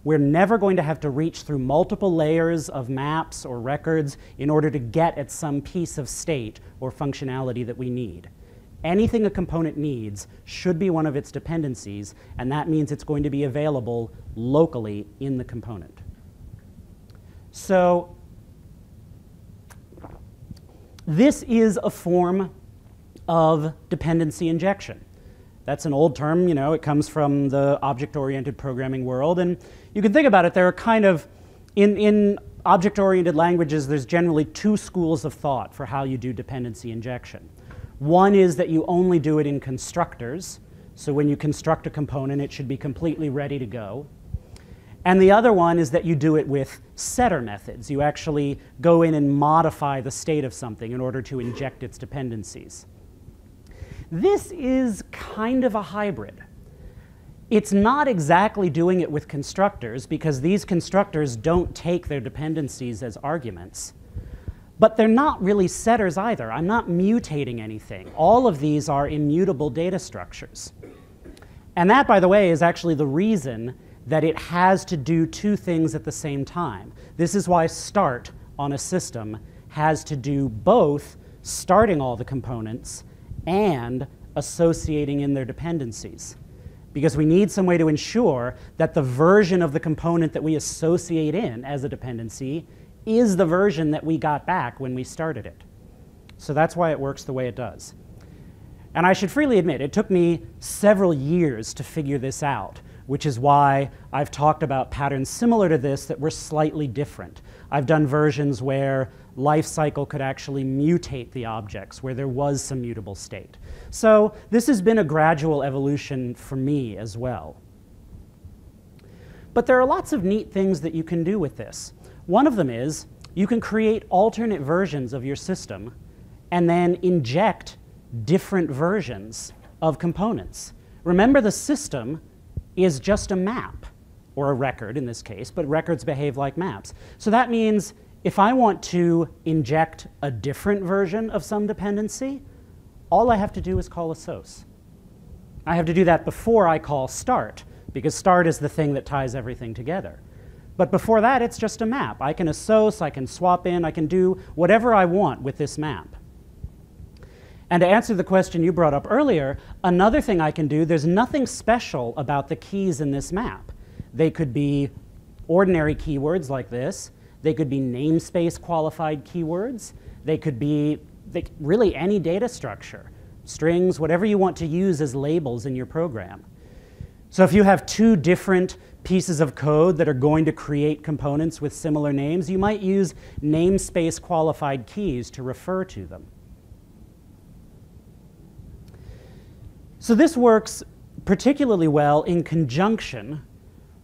We're never going to have to reach through multiple layers of maps or records in order to get at some piece of state or functionality that we need. Anything a component needs should be one of its dependencies, and that means it's going to be available locally in the component. So this is a form of dependency injection. That's an old term, you know, it comes from the object-oriented programming world. And you can think about it, there are kind of, in, in object-oriented languages, there's generally two schools of thought for how you do dependency injection. One is that you only do it in constructors. So when you construct a component, it should be completely ready to go. And the other one is that you do it with setter methods. You actually go in and modify the state of something in order to inject its dependencies. This is kind of a hybrid. It's not exactly doing it with constructors because these constructors don't take their dependencies as arguments. But they're not really setters either. I'm not mutating anything. All of these are immutable data structures. And that, by the way, is actually the reason that it has to do two things at the same time. This is why start on a system has to do both starting all the components and associating in their dependencies. Because we need some way to ensure that the version of the component that we associate in as a dependency is the version that we got back when we started it. So that's why it works the way it does. And I should freely admit, it took me several years to figure this out, which is why I've talked about patterns similar to this that were slightly different. I've done versions where life cycle could actually mutate the objects, where there was some mutable state. So this has been a gradual evolution for me as well. But there are lots of neat things that you can do with this. One of them is you can create alternate versions of your system and then inject different versions of components. Remember, the system is just a map, or a record in this case, but records behave like maps. So that means if I want to inject a different version of some dependency, all I have to do is call assoc. I have to do that before I call start, because start is the thing that ties everything together. But before that, it's just a map. I can assoc, I can swap in, I can do whatever I want with this map. And to answer the question you brought up earlier, another thing I can do, there's nothing special about the keys in this map. They could be ordinary keywords like this. They could be namespace qualified keywords. They could be they, really any data structure, strings, whatever you want to use as labels in your program. So if you have two different pieces of code that are going to create components with similar names, you might use namespace qualified keys to refer to them. So this works particularly well in conjunction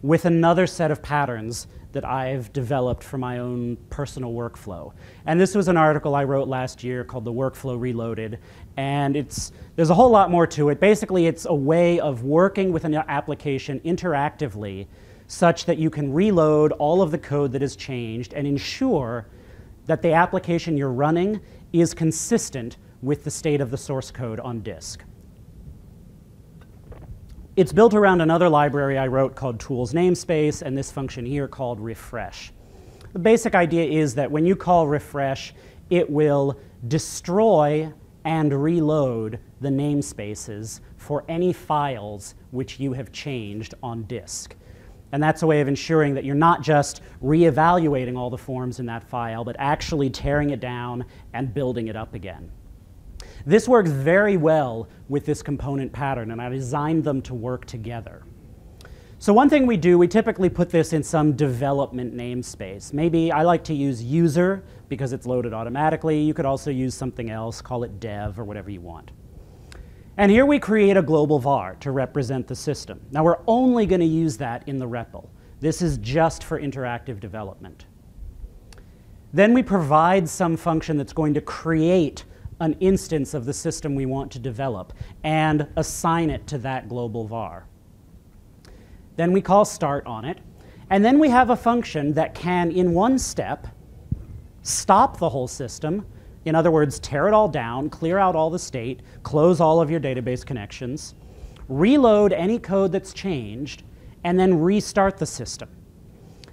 with another set of patterns that I've developed for my own personal workflow. And this was an article I wrote last year called The Workflow Reloaded. And it's, there's a whole lot more to it. Basically, it's a way of working with an application interactively such that you can reload all of the code that has changed and ensure that the application you're running is consistent with the state of the source code on disk. It's built around another library I wrote called tools namespace and this function here called refresh. The basic idea is that when you call refresh, it will destroy and reload the namespaces for any files which you have changed on disk. And that's a way of ensuring that you're not just reevaluating all the forms in that file, but actually tearing it down and building it up again. This works very well with this component pattern, and I designed them to work together. So one thing we do, we typically put this in some development namespace. Maybe I like to use user because it's loaded automatically. You could also use something else, call it dev or whatever you want. And here we create a global var to represent the system. Now we're only going to use that in the REPL. This is just for interactive development. Then we provide some function that's going to create an instance of the system we want to develop and assign it to that global var. Then we call start on it. And then we have a function that can, in one step, stop the whole system. In other words, tear it all down, clear out all the state, close all of your database connections, reload any code that's changed, and then restart the system.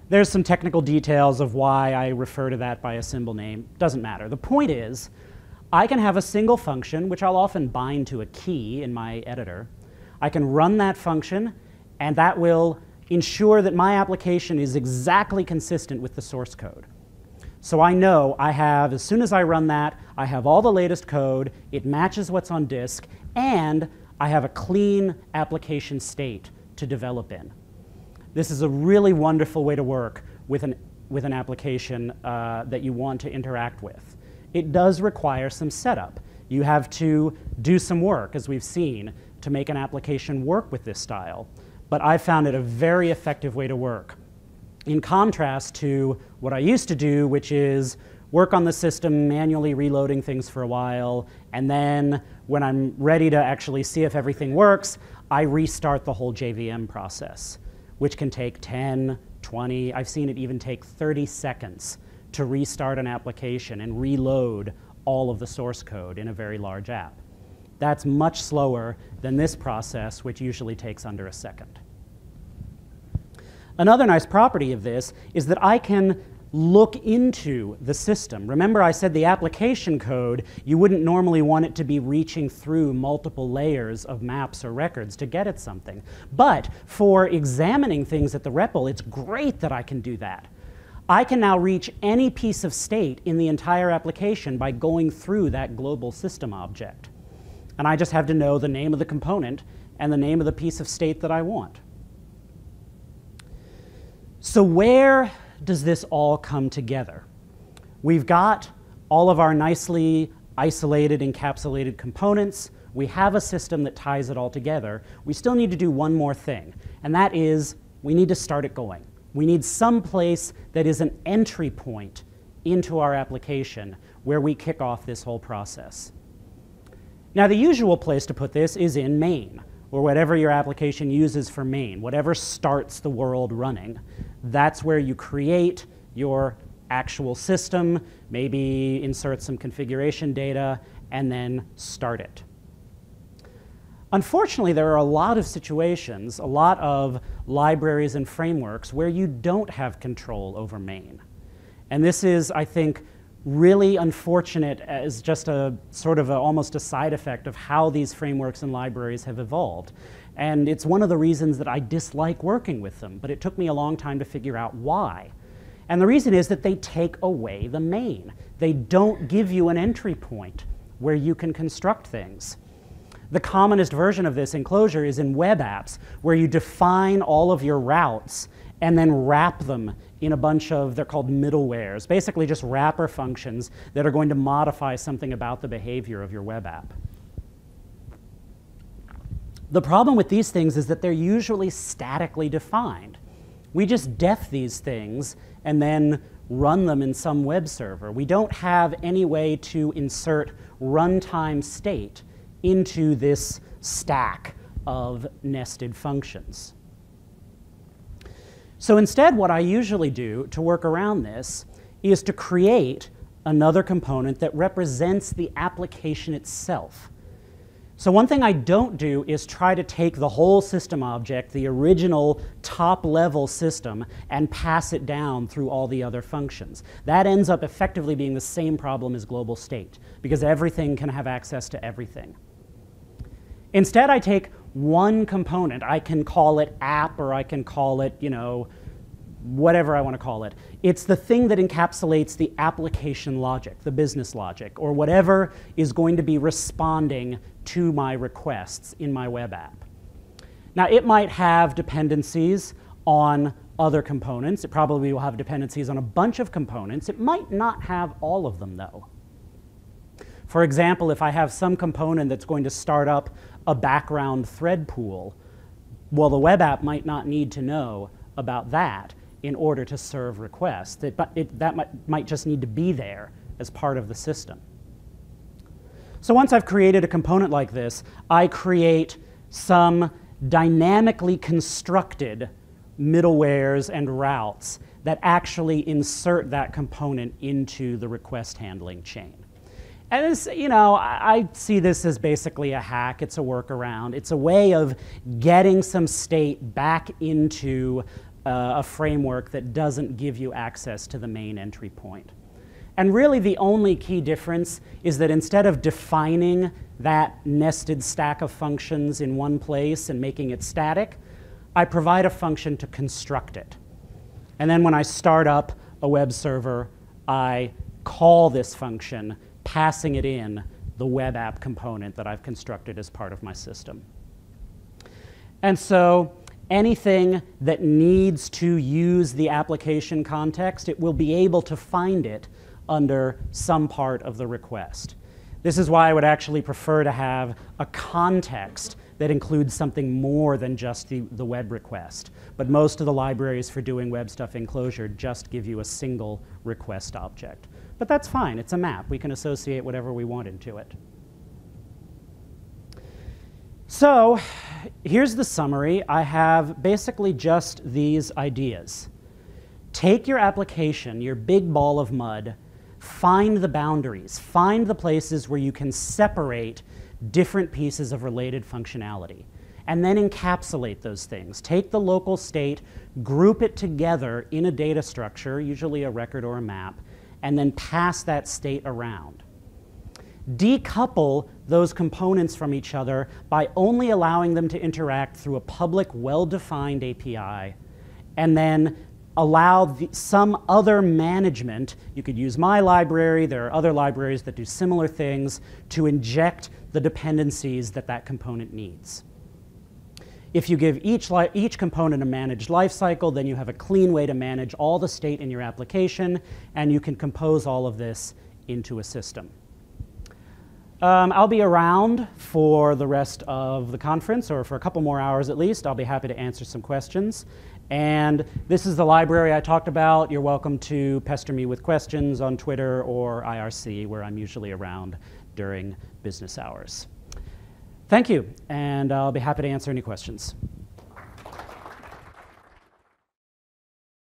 There's some technical details of why I refer to that by a symbol name. Doesn't matter. The point is, I can have a single function, which I'll often bind to a key in my editor. I can run that function, and that will ensure that my application is exactly consistent with the source code. So I know I have, as soon as I run that, I have all the latest code, it matches what's on disk, and I have a clean application state to develop in. This is a really wonderful way to work with an, with an application uh, that you want to interact with. It does require some setup. You have to do some work, as we've seen, to make an application work with this style. But I found it a very effective way to work in contrast to what I used to do, which is work on the system, manually reloading things for a while, and then when I'm ready to actually see if everything works, I restart the whole JVM process, which can take 10, 20, I've seen it even take 30 seconds to restart an application and reload all of the source code in a very large app. That's much slower than this process, which usually takes under a second. Another nice property of this is that I can look into the system. Remember I said the application code, you wouldn't normally want it to be reaching through multiple layers of maps or records to get at something. But for examining things at the REPL, it's great that I can do that. I can now reach any piece of state in the entire application by going through that global system object. And I just have to know the name of the component and the name of the piece of state that I want. So, where does this all come together? We've got all of our nicely isolated, encapsulated components. We have a system that ties it all together. We still need to do one more thing, and that is we need to start it going. We need some place that is an entry point into our application where we kick off this whole process. Now, the usual place to put this is in main or whatever your application uses for main, whatever starts the world running. That's where you create your actual system, maybe insert some configuration data, and then start it. Unfortunately, there are a lot of situations, a lot of libraries and frameworks where you don't have control over main. And this is, I think, really unfortunate as just a sort of a, almost a side effect of how these frameworks and libraries have evolved. And it's one of the reasons that I dislike working with them, but it took me a long time to figure out why. And the reason is that they take away the main. They don't give you an entry point where you can construct things. The commonest version of this in Clojure is in web apps, where you define all of your routes and then wrap them in a bunch of, they're called middlewares, basically just wrapper functions that are going to modify something about the behavior of your web app. The problem with these things is that they're usually statically defined. We just def these things and then run them in some web server. We don't have any way to insert runtime state into this stack of nested functions. So instead, what I usually do to work around this is to create another component that represents the application itself. So one thing I don't do is try to take the whole system object, the original top-level system, and pass it down through all the other functions. That ends up effectively being the same problem as global state, because everything can have access to everything. Instead, I take one component. I can call it app or I can call it, you know, whatever I want to call it. It's the thing that encapsulates the application logic, the business logic, or whatever is going to be responding to my requests in my web app. Now, it might have dependencies on other components. It probably will have dependencies on a bunch of components. It might not have all of them, though. For example, if I have some component that's going to start up a background thread pool, well, the web app might not need to know about that in order to serve requests. It, it, that might, might just need to be there as part of the system. So once I've created a component like this, I create some dynamically constructed middlewares and routes that actually insert that component into the request handling chain. And this, you know, I see this as basically a hack. It's a workaround. It's a way of getting some state back into uh, a framework that doesn't give you access to the main entry point. And really, the only key difference is that instead of defining that nested stack of functions in one place and making it static, I provide a function to construct it. And then when I start up a web server, I call this function, passing it in the web app component that I've constructed as part of my system. And so anything that needs to use the application context, it will be able to find it under some part of the request. This is why I would actually prefer to have a context that includes something more than just the, the web request. But most of the libraries for doing web stuff in Clojure just give you a single request object. But that's fine, it's a map. We can associate whatever we want into it. So here's the summary. I have basically just these ideas. Take your application, your big ball of mud, find the boundaries, find the places where you can separate different pieces of related functionality, and then encapsulate those things. Take the local state, group it together in a data structure, usually a record or a map, and then pass that state around decouple those components from each other by only allowing them to interact through a public, well-defined API, and then allow the, some other management, you could use my library, there are other libraries that do similar things, to inject the dependencies that that component needs. If you give each, each component a managed lifecycle, then you have a clean way to manage all the state in your application, and you can compose all of this into a system. Um, I'll be around for the rest of the conference, or for a couple more hours at least. I'll be happy to answer some questions. And this is the library I talked about. You're welcome to pester me with questions on Twitter or IRC, where I'm usually around during business hours. Thank you, and I'll be happy to answer any questions.